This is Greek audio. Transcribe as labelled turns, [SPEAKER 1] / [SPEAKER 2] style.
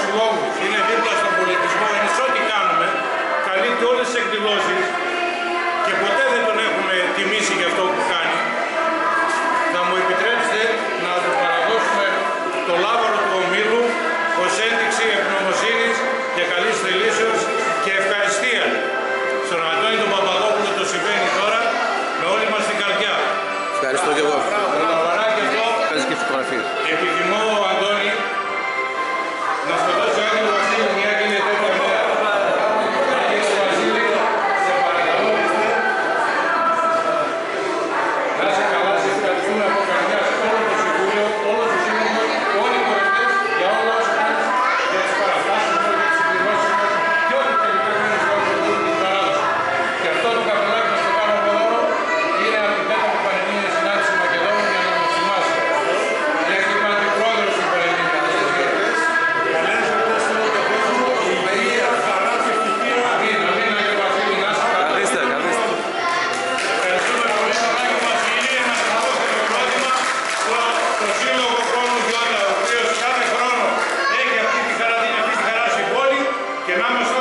[SPEAKER 1] συλλόγου, είναι δίπλα στον πολιτισμό, εμεί ό,τι κάνουμε, καλείται όλες τις εκδηλώσεις και ποτέ δεν τον έχουμε τιμήσει για αυτό που κάνει. Θα μου επιτρέψετε να του παραδώσουμε το λάβαρο του ομίλου ως ένδειξη ευγνωμοσύνης και καλής θελήσεως και ευχαριστία στον Αντώνη τον Παπαδόπουλο το συμβαίνει τώρα με όλη μας την καρδιά. Ευχαριστώ και εγώ. Vamos.